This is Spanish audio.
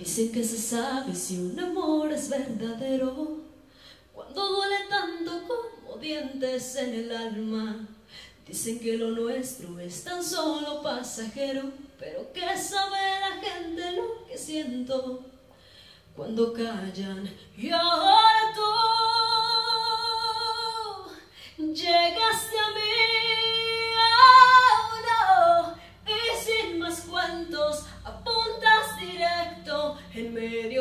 Dicen que se sabe si un amor es verdadero. Cuando duele tanto como dientes en el alma. Dicen que lo nuestro es tan solo pasajero Pero que sabe la gente lo que siento Cuando callan. Y ahora tú Llegaste a mí, oh Y sin más cuentos apuntas directo en medio